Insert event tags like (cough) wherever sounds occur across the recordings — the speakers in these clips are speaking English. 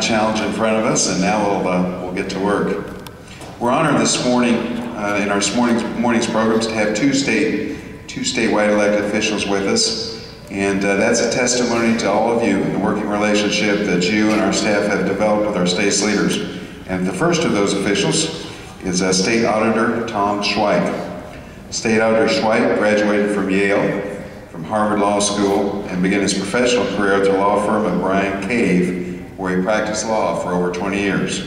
challenge in front of us, and now we'll, uh, we'll get to work. We're honored this morning uh, in our morning's, morning's programs to have two state, two statewide elected officials with us, and uh, that's a testimony to all of you in the working relationship that you and our staff have developed with our state's leaders. And the first of those officials is uh, State Auditor Tom Schweich. State Auditor Schweich graduated from Yale, from Harvard Law School, and began his professional career at the law firm of Bryan Cave, where he practiced law for over 20 years.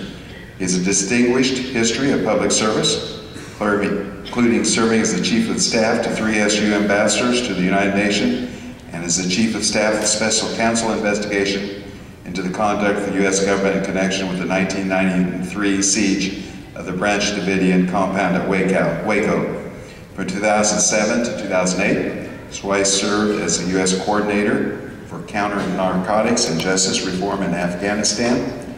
He has a distinguished history of public service, including serving as the Chief of Staff to three SU ambassadors to the United Nations, and as the Chief of Staff of the Special Counsel Investigation into the conduct of the U.S. government in connection with the 1993 siege of the Branch Davidian compound at Waco. From 2007 to 2008, Schweich served as the U.S. Coordinator for Counter-Narcotics and Justice Reform in Afghanistan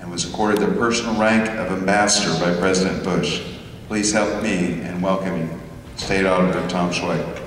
and was accorded the personal rank of Ambassador by President Bush. Please help me in welcoming State Auditor Tom Schweich.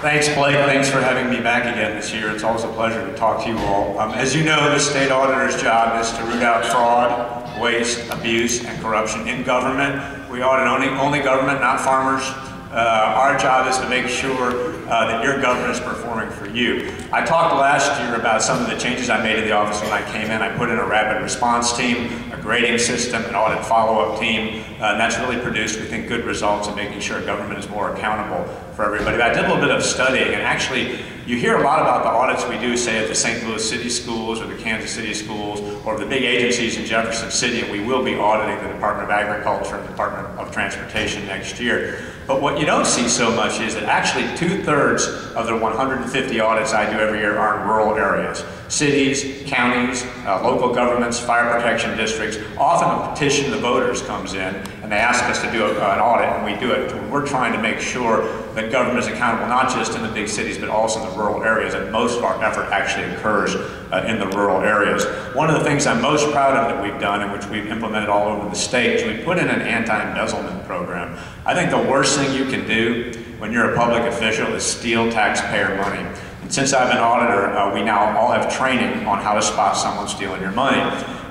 Thanks, Blake. Thanks for having me back again this year. It's always a pleasure to talk to you all. Um, as you know, the state auditor's job is to root out fraud, waste, abuse, and corruption in government. We audit only, only government, not farmers. Uh, our job is to make sure uh, that your government is performing for you. I talked last year about some of the changes I made in the office when I came in. I put in a rapid response team, a grading system, an audit follow-up team, uh, and that's really produced, we think, good results in making sure government is more accountable for everybody. But I did a little bit of studying, and actually, you hear a lot about the audits we do, say, at the St. Louis City Schools or the Kansas City Schools or the big agencies in Jefferson City, and we will be auditing the Department of Agriculture and the Department of Transportation next year. But what you don't see so much is that actually two-thirds of the 150 audits I do every year are in rural areas. Cities, counties, uh, local governments, fire protection districts. Often a petition of the voters comes in and they ask us to do a, an audit and we do it. We're trying to make sure that government is accountable not just in the big cities but also in the rural areas and most of our effort actually occurs uh, in the rural areas. One of the things I'm most proud of that we've done and which we've implemented all over the state is we put in an anti-embezzlement program. I think the worst thing you can do when you're a public official is steal taxpayer money. Since I'm an auditor, uh, we now all have training on how to spot someone stealing your money.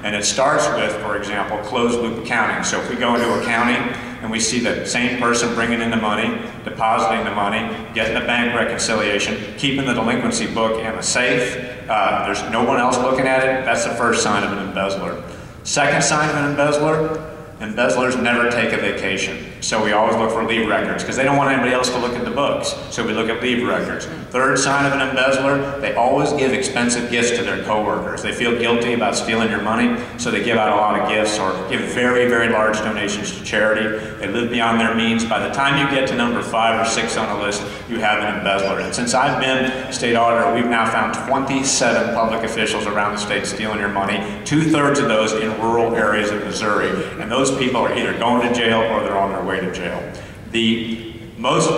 And it starts with, for example, closed loop accounting. So if we go into a county and we see the same person bringing in the money, depositing the money, getting the bank reconciliation, keeping the delinquency book in a safe, uh, there's no one else looking at it, that's the first sign of an embezzler. Second sign of an embezzler, embezzlers never take a vacation. So we always look for leave records because they don't want anybody else to look at the books. So we look at leave records. Third sign of an embezzler, they always give expensive gifts to their coworkers. They feel guilty about stealing your money, so they give out a lot of gifts or give very, very large donations to charity. They live beyond their means. By the time you get to number five or six on the list, you have an embezzler. And since I've been state auditor, we've now found 27 public officials around the state stealing your money, two-thirds of those in rural areas of Missouri. And those people are either going to jail or they're on their way to jail. The most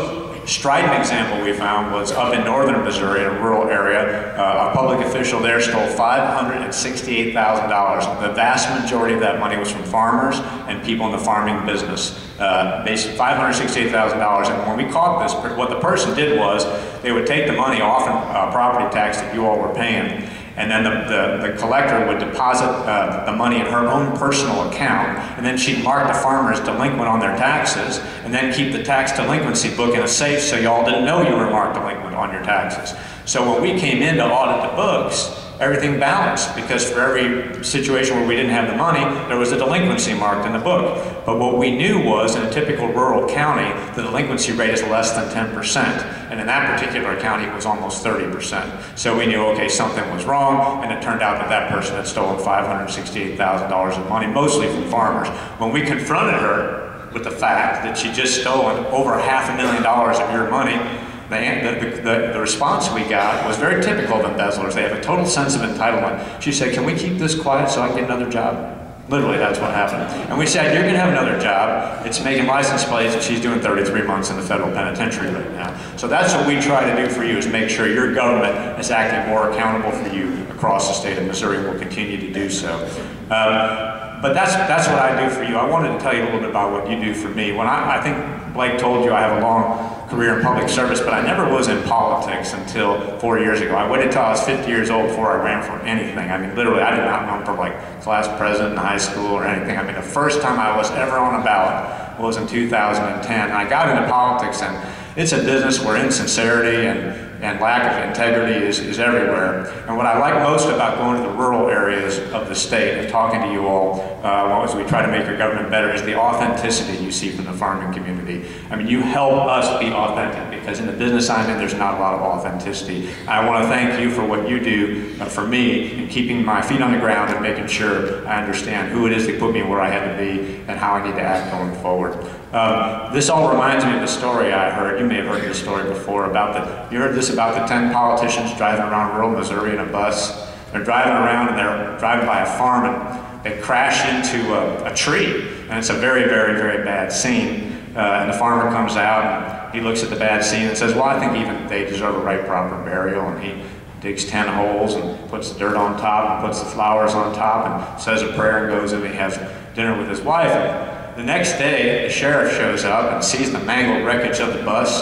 strident example we found was up in northern Missouri in a rural area. Uh, a public official there stole $568,000. The vast majority of that money was from farmers and people in the farming business. Uh, $568,000. And when we caught this, what the person did was they would take the money, often uh, property tax that you all were paying, and then the, the, the collector would deposit uh, the money in her own personal account, and then she'd mark the farmer as delinquent on their taxes, and then keep the tax delinquency book in a safe so y'all didn't know you were marked delinquent on your taxes. So when we came in to audit the books, everything balanced because for every situation where we didn't have the money, there was a delinquency marked in the book. But what we knew was in a typical rural county, the delinquency rate is less than 10%. And in that particular county, it was almost 30%. So we knew, okay, something was wrong, and it turned out that that person had stolen $568,000 of money, mostly from farmers. When we confronted her with the fact that she just stolen over half a million dollars of your money, the, the, the, response we got was very typical of embezzlers. They have a total sense of entitlement. She said, can we keep this quiet so I can get another job? Literally, that's what happened. And we said, you're going to have another job. It's making license plates, and she's doing 33 months in the federal penitentiary right now. So that's what we try to do for you, is make sure your government is acting more accountable for you across the state of Missouri and will continue to do so. Um, but that's, that's what I do for you. I wanted to tell you a little bit about what you do for me. When I, I think Blake told you I have a long career in public service, but I never was in politics until four years ago. I waited till I was 50 years old before I ran for anything. I mean, literally, I did not run for like class president in high school or anything. I mean, the first time I was ever on a ballot was in 2010. I got into politics, and it's a business where insincerity and and lack of integrity is, is everywhere. And what I like most about going to the rural areas of the state and talking to you all uh, as we try to make your government better is the authenticity you see from the farming community. I mean, you help us be authentic because in the business I'm in, there's not a lot of authenticity. I want to thank you for what you do uh, for me in keeping my feet on the ground and making sure I understand who it is that put me where I had to be and how I need to act going forward. Um, this all reminds me of a story I heard. You may have heard this story before about the. You heard this about the ten politicians driving around rural Missouri in a bus. They're driving around and they're driving by a farm and they crash into a, a tree, and it's a very, very, very bad scene. Uh, and the farmer comes out and he looks at the bad scene and says, "Well, I think even they deserve a right, proper burial." And he digs 10 holes and puts the dirt on top and puts the flowers on top and says a prayer and goes and he has dinner with his wife. The next day, the sheriff shows up and sees the mangled wreckage of the bus,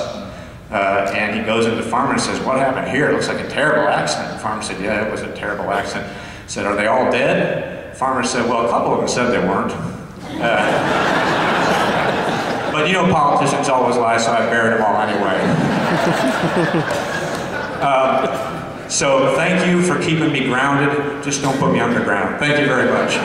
uh, and he goes into the farmer and says, what happened here? It looks like a terrible accident. The farmer said, yeah, it was a terrible accident. He said, are they all dead? The farmer said, well, a couple of them said they weren't. Uh, (laughs) but you know politicians always lie, so I buried them all anyway. uh, (laughs) so thank you for keeping me grounded. Just don't put me underground. Thank you very much.